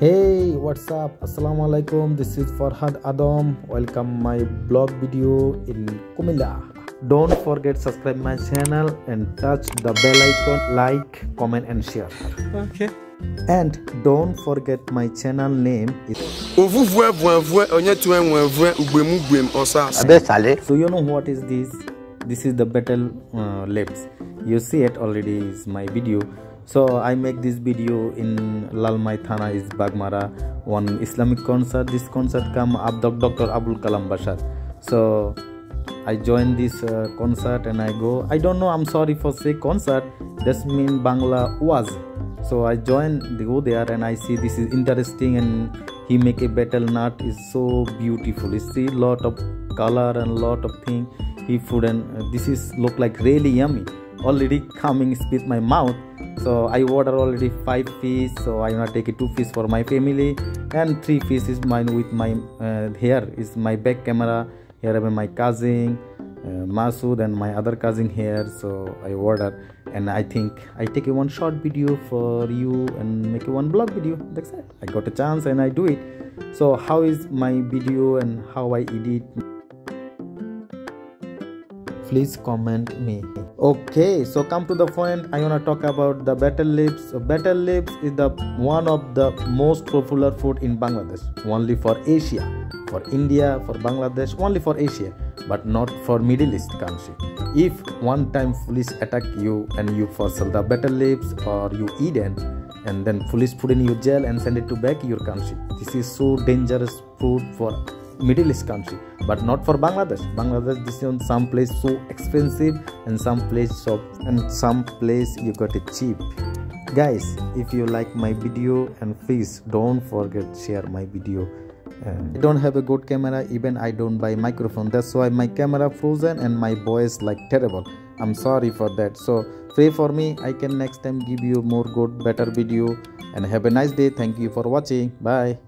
hey what's up? Assalamu alaikum. This is Forhad adam. Welcome my blog video in Comilla. Don't forget subscribe my channel and touch the bell icon. Like comment and share. Okay. and don't forget my channel name is ovuvue vuevue onye tue nwevue ugbem ugbem ọsọ asị Abesale. so you know what is this this is the battle uh, lips you see it already is my video. So i make this video in lalmai thana is bagmara one islamic concert. This concert come up dr abul kalam bashar. So i join this uh, concert and i go. I don't know i'm sorry for say concert this mean bangla was so i join go there and i see this is interesting and he make a betel nut is so beautiful. You see lot of color and lot of thing. He food and uh, this is look like really yummy. Already coming with my mouth. So i order already five fish. So i wanna take two fish for my family. And three fish is mine with my uh, here is my back camera here have my cousin Uh, Masood and my other cousin here so I order and I think I take a one short video for you and make a one blog video. That's it. I got a chance and I do it. So how is my video and how I edit? Please comment me. Okay so come to the point. I want to talk about the battle lips. So battle lips is the one of the most popular food in bangladesh. Only for asia. For india for bangladesh only for asia but not for middle east country. If one time police attack you and you fossil the battle lips or you eat it and then police put in your jail and send it to back your country. This is so dangerous food for middle east country but not for bangladesh. Bangladesh this is on some place so expensive and some place shop and some place you got it cheap. Guys if you like my video and please don't forget share my video. and I don't have a good camera even I don't buy microphone. That's why my camera frozen and my voice like terrible. I'm sorry for that. So pray for me. I can next time give you more good better video. And have a nice day. Thank you for watching. Bye